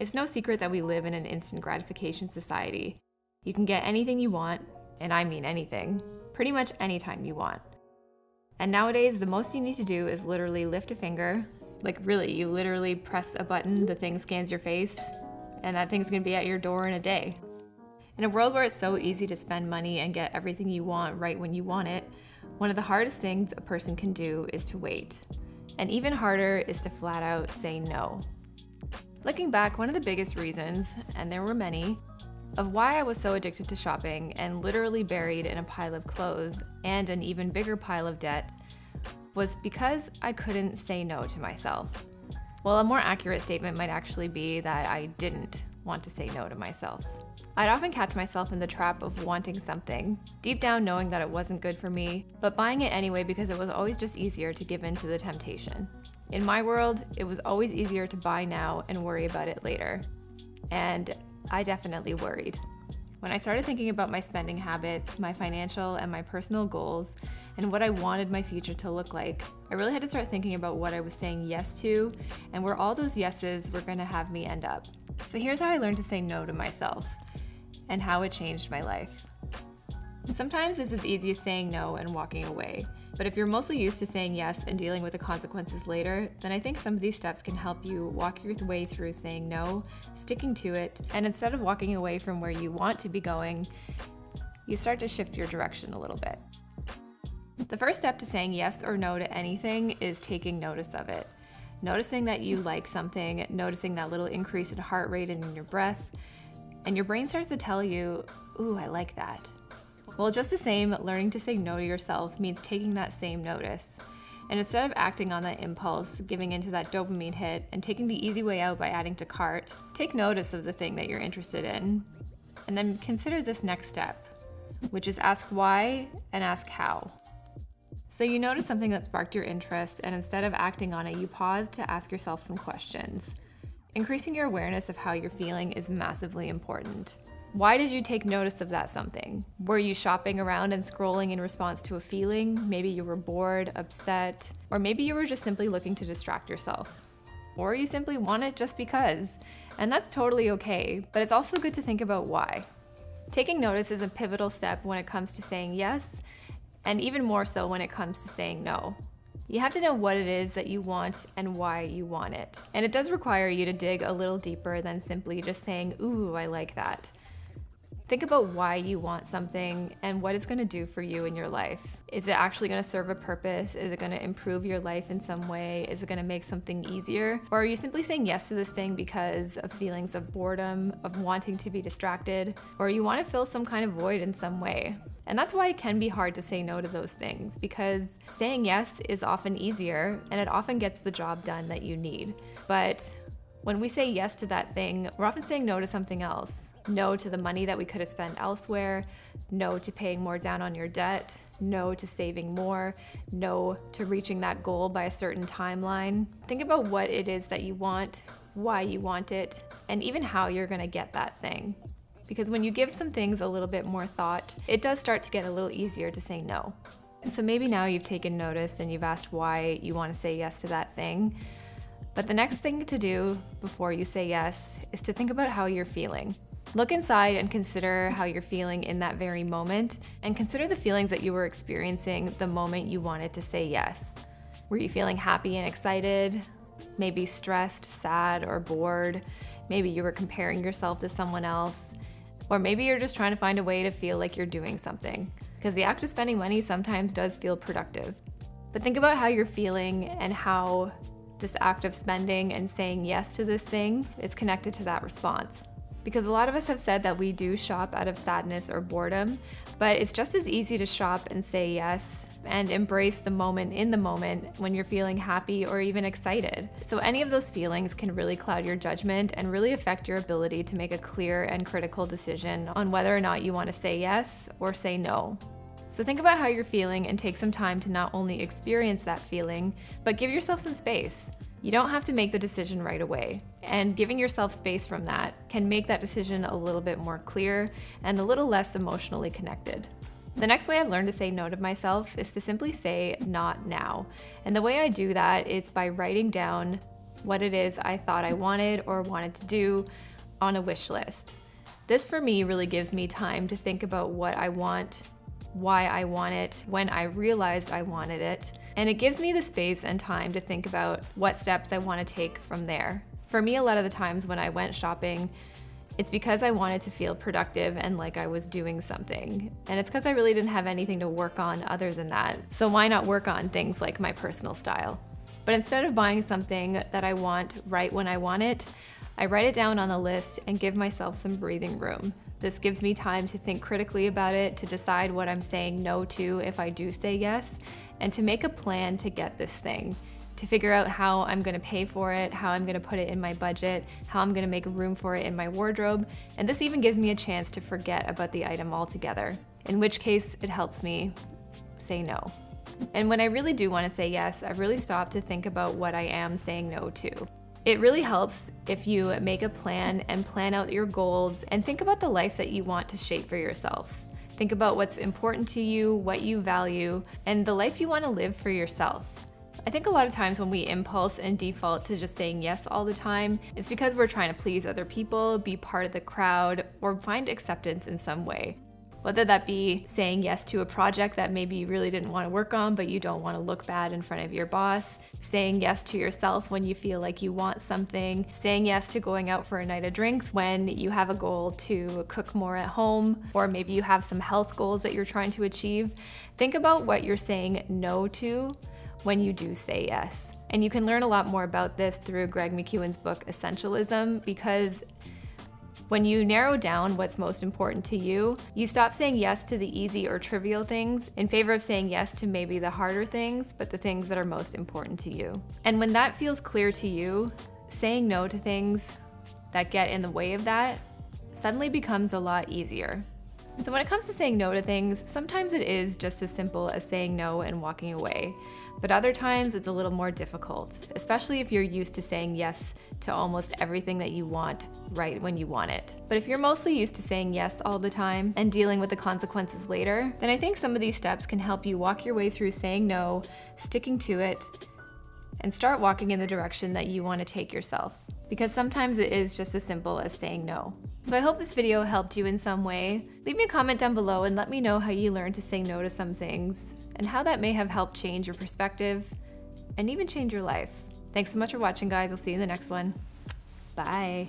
It's no secret that we live in an instant gratification society. You can get anything you want, and I mean anything, pretty much anytime you want. And nowadays, the most you need to do is literally lift a finger. Like, really, you literally press a button, the thing scans your face, and that thing's gonna be at your door in a day. In a world where it's so easy to spend money and get everything you want right when you want it, one of the hardest things a person can do is to wait. And even harder is to flat out say no. Looking back, one of the biggest reasons, and there were many, of why I was so addicted to shopping and literally buried in a pile of clothes and an even bigger pile of debt was because I couldn't say no to myself. Well, a more accurate statement might actually be that I didn't want to say no to myself. I'd often catch myself in the trap of wanting something, deep down knowing that it wasn't good for me, but buying it anyway because it was always just easier to give in to the temptation. In my world, it was always easier to buy now and worry about it later. And I definitely worried. When I started thinking about my spending habits, my financial and my personal goals, and what I wanted my future to look like, I really had to start thinking about what I was saying yes to and where all those yeses were going to have me end up. So here's how I learned to say no to myself and how it changed my life. Sometimes it's as easy as saying no and walking away. But if you're mostly used to saying yes and dealing with the consequences later, then I think some of these steps can help you walk your way through saying no, sticking to it, and instead of walking away from where you want to be going, you start to shift your direction a little bit. The first step to saying yes or no to anything is taking notice of it. Noticing that you like something, noticing that little increase in heart rate and in your breath, and your brain starts to tell you, Ooh, I like that. Well, just the same, learning to say no to yourself means taking that same notice. And instead of acting on that impulse, giving into that dopamine hit, and taking the easy way out by adding to cart, take notice of the thing that you're interested in. And then consider this next step, which is ask why and ask how. So you notice something that sparked your interest, and instead of acting on it, you pause to ask yourself some questions. Increasing your awareness of how you're feeling is massively important. Why did you take notice of that something? Were you shopping around and scrolling in response to a feeling? Maybe you were bored, upset, or maybe you were just simply looking to distract yourself. Or you simply want it just because. And that's totally okay, but it's also good to think about why. Taking notice is a pivotal step when it comes to saying yes, and even more so when it comes to saying no. You have to know what it is that you want and why you want it. And it does require you to dig a little deeper than simply just saying, Ooh, I like that. Think about why you want something and what it's going to do for you in your life. Is it actually going to serve a purpose? Is it going to improve your life in some way? Is it going to make something easier? Or are you simply saying yes to this thing because of feelings of boredom, of wanting to be distracted, or you want to fill some kind of void in some way? And that's why it can be hard to say no to those things because saying yes is often easier and it often gets the job done that you need. But when we say yes to that thing, we're often saying no to something else no to the money that we could have spent elsewhere, no to paying more down on your debt, no to saving more, no to reaching that goal by a certain timeline. Think about what it is that you want, why you want it, and even how you're gonna get that thing. Because when you give some things a little bit more thought, it does start to get a little easier to say no. So maybe now you've taken notice and you've asked why you wanna say yes to that thing. But the next thing to do before you say yes is to think about how you're feeling. Look inside and consider how you're feeling in that very moment, and consider the feelings that you were experiencing the moment you wanted to say yes. Were you feeling happy and excited? Maybe stressed, sad, or bored? Maybe you were comparing yourself to someone else? Or maybe you're just trying to find a way to feel like you're doing something. Because the act of spending money sometimes does feel productive. But think about how you're feeling and how this act of spending and saying yes to this thing is connected to that response. Because a lot of us have said that we do shop out of sadness or boredom, but it's just as easy to shop and say yes and embrace the moment in the moment when you're feeling happy or even excited. So, any of those feelings can really cloud your judgment and really affect your ability to make a clear and critical decision on whether or not you want to say yes or say no. So, think about how you're feeling and take some time to not only experience that feeling, but give yourself some space. You don't have to make the decision right away, and giving yourself space from that can make that decision a little bit more clear and a little less emotionally connected. The next way I've learned to say no to myself is to simply say not now. And the way I do that is by writing down what it is I thought I wanted or wanted to do on a wish list. This for me really gives me time to think about what I want, why I want it, when I realized I wanted it, and it gives me the space and time to think about what steps I want to take from there. For me, a lot of the times when I went shopping, it's because I wanted to feel productive and like I was doing something. And it's because I really didn't have anything to work on other than that. So why not work on things like my personal style? But instead of buying something that I want right when I want it, I write it down on the list and give myself some breathing room. This gives me time to think critically about it, to decide what I'm saying no to if I do say yes, and to make a plan to get this thing to figure out how I'm gonna pay for it, how I'm gonna put it in my budget, how I'm gonna make room for it in my wardrobe, and this even gives me a chance to forget about the item altogether, in which case it helps me say no. And when I really do wanna say yes, I've really stopped to think about what I am saying no to. It really helps if you make a plan and plan out your goals and think about the life that you want to shape for yourself. Think about what's important to you, what you value, and the life you want to live for yourself. I think a lot of times when we impulse and default to just saying yes all the time, it's because we're trying to please other people, be part of the crowd, or find acceptance in some way. Whether that be saying yes to a project that maybe you really didn't want to work on, but you don't want to look bad in front of your boss, saying yes to yourself when you feel like you want something, saying yes to going out for a night of drinks when you have a goal to cook more at home, or maybe you have some health goals that you're trying to achieve. Think about what you're saying no to when you do say yes. And you can learn a lot more about this through Greg McKeown's book Essentialism because when you narrow down what's most important to you, you stop saying yes to the easy or trivial things in favor of saying yes to maybe the harder things, but the things that are most important to you. And when that feels clear to you, saying no to things that get in the way of that suddenly becomes a lot easier. So, when it comes to saying no to things, sometimes it is just as simple as saying no and walking away. But other times it's a little more difficult, especially if you're used to saying yes to almost everything that you want right when you want it. But if you're mostly used to saying yes all the time and dealing with the consequences later, then I think some of these steps can help you walk your way through saying no, sticking to it, and start walking in the direction that you want to take yourself. Because sometimes it is just as simple as saying no. So I hope this video helped you in some way. Leave me a comment down below and let me know how you learned to say no to some things and how that may have helped change your perspective and even change your life. Thanks so much for watching guys. I'll see you in the next one. Bye.